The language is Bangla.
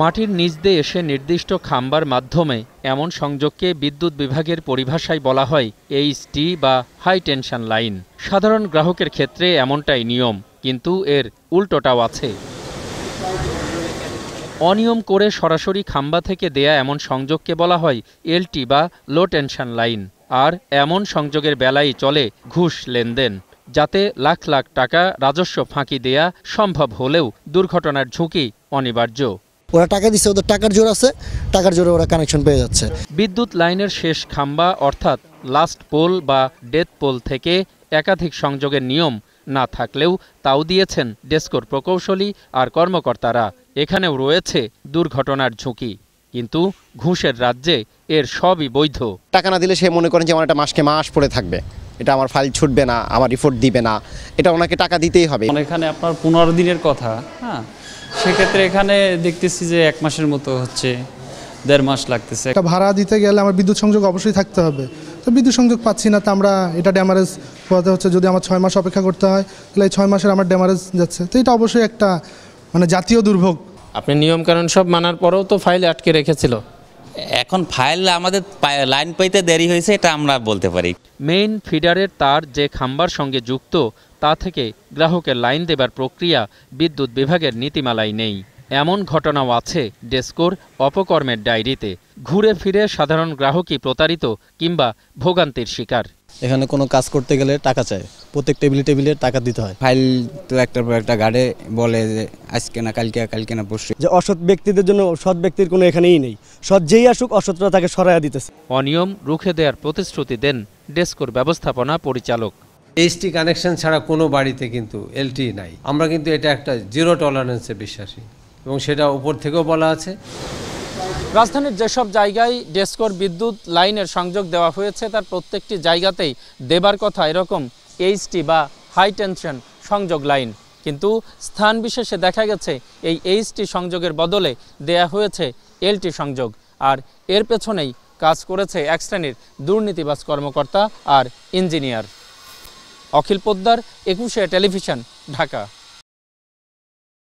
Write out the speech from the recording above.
মাটির নিচ দিয়ে এসে নির্দিষ্ট খাম্বার মাধ্যমে এমন সংযোগকে বিদ্যুৎ বিভাগের পরিভাষায় বলা হয় এইচটি বা হাই টেনশন লাইন সাধারণ গ্রাহকের ক্ষেত্রে এমনটাই নিয়ম, কিন্তু এর উল্টোটাও আছে। অনিয়ম করে সরাসরি খাম্বা থেকে দেয়া এমন সংযোগকে বলা হয় এলটি বা লো টেনশন লাইন আর এমন সংযোগের বেলায় চলে ঘুষ লেনদেন, যাতে লাখ লাখ টাকা রাজস্ব ফাঁকি দেয়া সম্ভব হলেও দুর্ঘটনার ঝুঁকি অনিবার্য। ওরা টাকা দিচ্ছে ওদের টাকার জোর আছে টাকার জোরে ওরা কানেকশন পেয়ে যাচ্ছে। বিদ্যুৎ লাইনের শেষ খাম্বা অর্থাৎ লাস্ট পোল বা ডেথ পোল থেকে একাধিক সংযোগের নিয়ম না থাকলেও তাও দিয়েছেন ডেস্কোর প্রকৌশলী আর কর্মকর্তারা। এখানেও রয়েছে দুর্ঘটনার ঝুঁকি কিন্তু ঘুষের রাজ্যে এর সবই বৈধ। টাকা না দিলে সে মনে করেন যে আমার একটা মাসকে মাস পড়ে থাকবে। এটা আমার ফাইল ছুটবে না আমার রিপোর্ট দিবে না। এটা ওনাকে টাকা দিতেই হবে। মানে এখানে আপনার পনেরো দিনের কথা হ্যাঁ? সেক্ষেত্রে এখানে দেখতেছি যে এক মাসের মতো হচ্ছে দেড় মাস লাগতেছে। একটা ভাড়া দিতে গেলে আমার বিদ্যুৎ সংযোগ অবশ্যই থাকতে হবে। তো বিদ্যুৎ সংযোগ পাচ্ছি না তো আমরা এটা ড্যামারেজ হতে হচ্ছে যদি আমার ছয় মাস অপেক্ষা করতে হয় তাহলে এই ছয় মাসের আমার ড্যামারেজ যাচ্ছে। তো এটা অবশ্যই একটা মানে জাতীয় দুর্ভোগ। আপনি নিয়মকানুন সব মানার পরেও তো ফাইল আটকে রেখেছিল? এখন ফাইল আমাদের লাইন পাইতে দেরি হয়েছে এটা আমরা বলতে পারি। মেইন ফিডারের তার যে খাম্বার সঙ্গে যুক্ত তা থেকে গ্রাহকের লাইন দেবার প্রক্রিয়া বিদ্যুৎ বিভাগের নীতিমালায় নেই। এমন ঘটনাও আছে ডেস্কোর অপকর্মের ডায়েরিতে। ঘুরে ফিরে সাধারণ গ্রাহকই প্রতারিত কিংবা ভোগান্তির শিকার। এখানে কোনো কাজ করতে গেলে টাকা চায়। প্রত্যেক টেবিলে টেবিলে টাকা দিতে হয়। ফাইল তো একটার পর একটা গাড়ে বলে যে আজকে না কালকে কালকে না পরশু যে অসৎ ব্যক্তিদের জন্য সৎ ব্যক্তির কোনো এখানেই নেই। সৎ যেই আসুক অসৎরা তাকে সরাইয়া দিতেছে। অনিয়ম রুখে দেওয়ার প্রতিশ্রুতি দেন ডেস্কোর ব্যবস্থাপনা পরিচালক। এইচটি কানেকশন ছাড়া কোনো বাড়িতে কিন্তু এলটি নাই। আমরা কিন্তু এটা একটা জিরো টলারেন্সে বিশ্বাসী এবং সেটা উপর থেকেও বলা আছে। রাজধানীর যেসব জায়গায় ডেস্কোর বিদ্যুৎ লাইনের সংযোগ দেওয়া হয়েছে, তার প্রত্যেকটি জায়গাতেই দেবার কথা এরকম এইচটি বা হাই টেনশন সংযোগ লাইন। কিন্তু স্থান বিশেষে দেখা গেছে, এই এইচটি সংযোগের বদলে দেয়া হয়েছে এলটি সংযোগ। আর এর পেছনেই কাজ করেছে এক শ্রেণির দুর্নীতিবাজ কর্মকর্তা আর ইঞ্জিনিয়ার। অখিল পোদ্দার একুশে টেলিভিশন ঢাকা।